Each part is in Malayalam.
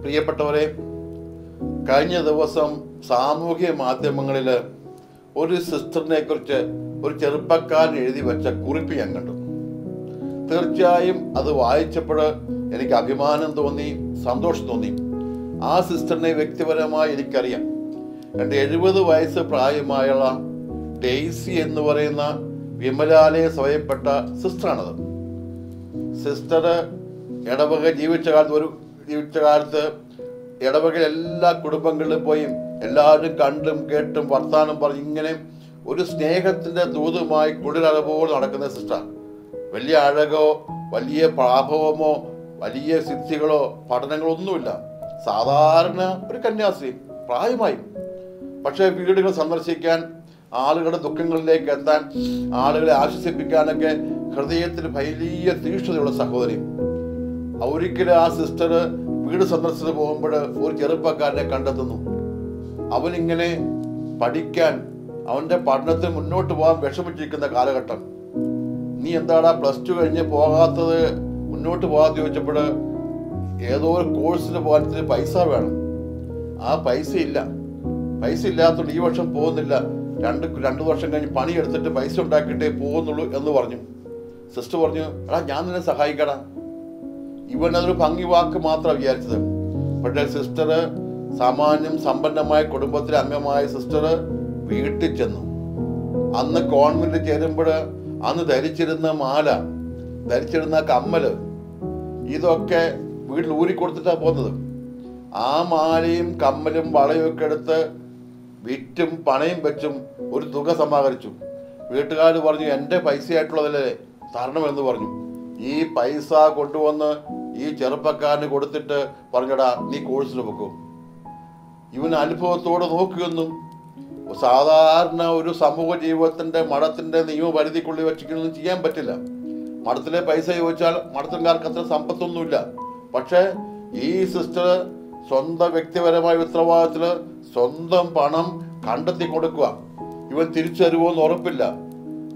പ്രിയപ്പെട്ടവരെ കഴിഞ്ഞ ദിവസം സാമൂഹ്യ മാധ്യമങ്ങളിൽ ഒരു സിസ്റ്ററിനെ കുറിച്ച് ഒരു ചെറുപ്പക്കാരൻ എഴുതി വെച്ച കുറിപ്പ് ഞാൻ കണ്ടു. തീർച്ചയായും അത് വായിച്ചപ്പോൾ എനിക്ക് അഭിമാനം തോന്നി സന്തോഷം തോന്നി. ആ സിസ്റ്ററിനെ വ്യക്തിപരമായി എനിക്കറിയാം. എന്റെ എഴുപത് വയസ്സ് പ്രായമായുള്ള ഡെയ്സി എന്ന് പറയുന്ന വിമലാലയ സ്വയപ്പെട്ട സിസ്റ്ററാണത്. സിസ്റ്റർ ഇടവക ജീവിച്ച കാലത്ത് ഒരു ജീവിച്ച ഉച്ചകാലത്ത് ഇടവകയിൽ എല്ലാ കുടുംബങ്ങളിലും പോയി എല്ലാവരും കണ്ടും കേട്ടും വർത്താനം പറഞ്ഞു ഇങ്ങനെ ഒരു സ്നേഹത്തിന്റെ ദൂതുമായി കുളിരളവോട് നടക്കുന്ന സിസ്റ്റർ വലിയ അഴകോ വലിയ പ്രാഭവമോ വലിയ സിദ്ധികളോ പഠനങ്ങളോ ഒന്നുമില്ല സാധാരണ ഒരു കന്യാസി പ്രായമായി. പക്ഷേ വീടുകൾ സന്ദർശിക്കാൻ ആളുകളുടെ ദുഃഖങ്ങളിലേക്ക് എത്താൻ ആളുകളെ ആശ്വസിപ്പിക്കാനൊക്കെ ഹൃദയത്തിൽ വലിയ തീക്ഷ്ണതയുള്ള സഹോദരി. ഒരിക്കലും ആ സിസ്റ്റർ വീട് സന്ദർശിച്ച് പോകുമ്പോൾ ഒരു ചെറുപ്പക്കാരനെ കണ്ടെത്തുന്നു. അവനിങ്ങനെ പഠിക്കാൻ അവന്റെ പഠനത്തിൽ മുന്നോട്ട് പോകാൻ വിഷമിച്ചിരിക്കുന്ന കാലഘട്ടം. നീ എന്താടാ പ്ലസ് ടു കഴിഞ്ഞ് പോകാത്തത് മുന്നോട്ട് പോകാതെ ചോദിച്ചപ്പോൾ ഏതോ ഒരു കോഴ്സിന് പോകാൻ പൈസ വേണം. ആ പൈസ ഇല്ല. പൈസ ഇല്ലാത്തതുകൊണ്ട് ഈ വർഷം പോകുന്നില്ല. രണ്ട് രണ്ട് വർഷം കഴിഞ്ഞ് പണിയെടുത്തിട്ട് പൈസ ഉണ്ടാക്കിയിട്ടേ പോകുന്നുള്ളൂ എന്ന് പറഞ്ഞു. സിസ്റ്റർ പറഞ്ഞു എടാ ഞാൻ നിന്നെ സഹായിക്കടാ. ഇവൻ അതൊരു ഭംഗി വാക്ക് മാത്രമാണ് വിചാരിച്ചത്. പക്ഷേ സിസ്റ്റർ സാമാന്യം സമ്പന്നമായ കുടുംബത്തിലെ അംഗമായ സിസ്റ്റർ വീട്ടിൽ ചെന്നു. അന്ന് കോൺവെന്റ് ചേരുമ്പോൾ അന്ന് ധരിച്ചിരുന്ന മാല ധരിച്ചിരുന്ന കമ്മൽ ഇതൊക്കെ വീട്ടിൽ ഊരി കൊടുത്തിട്ടാണ് പോകുന്നത് ആ മാലയും കമ്മലും വളയും ഒക്കെ എടുത്ത് വിറ്റും പണയും വെച്ചും ഒരു തുക സമാഹരിച്ചു. വീട്ടുകാർ പറഞ്ഞു എന്റെ പൈസയായിട്ടുള്ളതല്ലേ തരണമെന്ന് പറഞ്ഞു. ഈ പൈസ കൊണ്ടുവന്ന് ഈ ചെറുപ്പക്കാരന് കൊടുത്തിട്ട് പറഞ്ഞടാ നീ കോഴ്സിന് വെക്കും ഇവൻ അനുഭവത്തോടെ നോക്കിയൊന്നും സാധാരണ ഒരു സമൂഹ ജീവിതത്തിന്റെ മഠത്തിന്റെ നിയമപരിധിക്കുള്ളിൽ വെച്ചിട്ടൊന്നും ചെയ്യാൻ പറ്റില്ല. മഠത്തിലെ പൈസ ചോദിച്ചാൽ മഠത്തിൻകാർക്ക് അത്ര സമ്പത്തൊന്നുമില്ല. പക്ഷേ ഈ സിസ്റ്റർ സ്വന്തം വ്യക്തിപരമായ ഉത്തരവാദിത്തത്തിൽ സ്വന്തം പണം കണ്ടെത്തി കൊടുക്കുക. ഇവൻ തിരിച്ചു തരുമോന്ന് ഉറപ്പില്ല.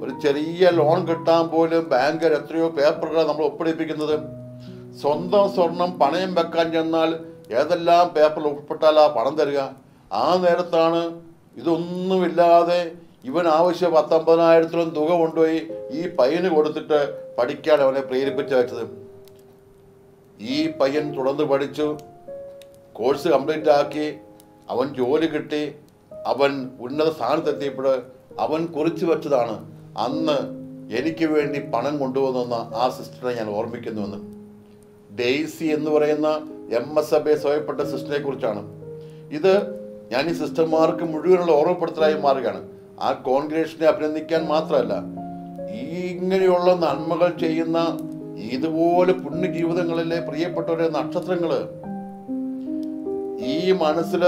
ഒരു ചെറിയ ലോൺ കിട്ടാൻ പോലും ബാങ്കർ എത്രയോ പേപ്പറുകളാണ് നമ്മൾ ഒപ്പിടിപ്പിക്കുന്നത്. സ്വന്തം സ്വർണം പണയം വെക്കാൻ ചെന്നാൽ ഏതെല്ലാം പേപ്പറിൽ ഉൾപ്പെട്ടാൽ ആ പണം തരിക? ആ നേരത്താണ് ഇതൊന്നുമില്ലാതെ ഇവൻ ആവശ്യം പത്തൊമ്പതിനായിരത്തോളം തുക കൊണ്ടുപോയി ഈ പയ്യന് കൊടുത്തിട്ട് പഠിക്കാൻ അവനെ പ്രേരിപ്പിച്ച് വെച്ചത്. ഈ പയ്യൻ തുടർന്ന് പഠിച്ചു കോഴ്സ് കംപ്ലീറ്റ് ആക്കി അവൻ ജോലി കിട്ടി അവൻ ഉന്നത സ്ഥാനത്തെത്തിയപ്പോൾ അവൻ കുറിച്ചു വെച്ചതാണ്. അന്ന് എനിക്ക് വേണ്ടി പണം കൊണ്ടുവന്ന ആ സിസ്റ്ററെ ഞാൻ ഓർമ്മിക്കുന്നുവെന്ന്. ഡെയ്സി എന്ന് പറയുന്ന എം എസ് എഫ് സ്വയപ്പെട്ട സിസ്റ്ററെ കുറിച്ചാണ് ഇത് ഞാൻ ഈ സിസ്റ്റർമാർക്ക് മുഴുവനുള്ള ഓർമ്മപ്പെടുത്തലായി മാറുകയാണ്. ആ കോൺഗ്രേഷനെ അഭിനന്ദിക്കാൻ മാത്രമല്ല ഇങ്ങനെയുള്ള നന്മകൾ ചെയ്യുന്ന ഇതുപോലെ പുണ്യ ജീവിതങ്ങളിലെ പ്രിയപ്പെട്ടവരെ നക്ഷത്രങ്ങൾ ഈ മനസ്സിൽ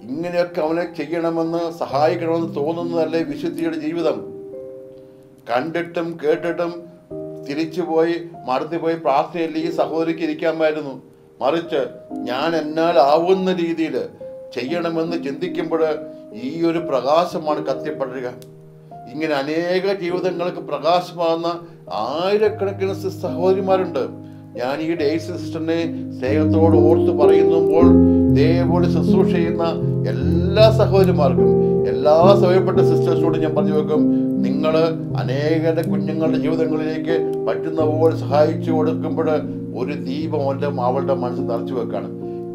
ഇങ്ങനെയൊക്കെ അവനെ ചെയ്യണമെന്ന് സഹായിക്കണമെന്ന് തോന്നുന്നതല്ലേ വിശുദ്ധിയുടെ ജീവിതം. കണ്ടിട്ടും കേട്ടിട്ടും തിരിച്ചു പോയി മടത്തി പോയി പ്രാർത്ഥനയിൽ ഈ സഹോദരിക്ക് ഇരിക്കാമായിരുന്നു. മറിച്ച് ഞാൻ എന്നാൽ ആവുന്ന രീതിയിൽ ചെയ്യണമെന്ന് ചിന്തിക്കുമ്പോൾ ഈ ഒരു പ്രകാശമാണ് കത്തിപ്പടരുക. ഇങ്ങനെ അനേക ജീവിതങ്ങൾക്ക് പ്രകാശമാകുന്ന ആയിരക്കണക്കിന് സഹോദരിമാരുണ്ട്. ഞാൻ ഈ ഡേയ്സ് സിസ്റ്ററിനെ സ്നേഹത്തോട് ഓർത്ത് പറയുമ്പോൾ ഇതേപോലെ ശുശ്രൂഷ ചെയ്യുന്ന എല്ലാ സഹോദരിമാർക്കും എല്ലാ സമയപ്പെട്ട സിസ്റ്റേഴ്സിനോടും ഞാൻ പറഞ്ഞു വെക്കും നിങ്ങൾ അനേകരുടെ കുഞ്ഞുങ്ങളുടെ ജീവിതങ്ങളിലേക്ക് പറ്റുന്ന പോലെ സഹായിച്ചു കൊടുക്കുമ്പോൾ ഒരു ദീപം അവന്റെ അവളുടെ മനസ്സ് നിറച്ചു വെക്കാണ്.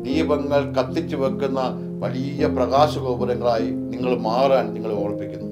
ദീപങ്ങൾ കത്തിച്ചു വെക്കുന്ന വലിയ പ്രകാശഗോപുരങ്ങളായി നിങ്ങൾ മാറാൻ നിങ്ങൾ ഓർപ്പിക്കുന്നു.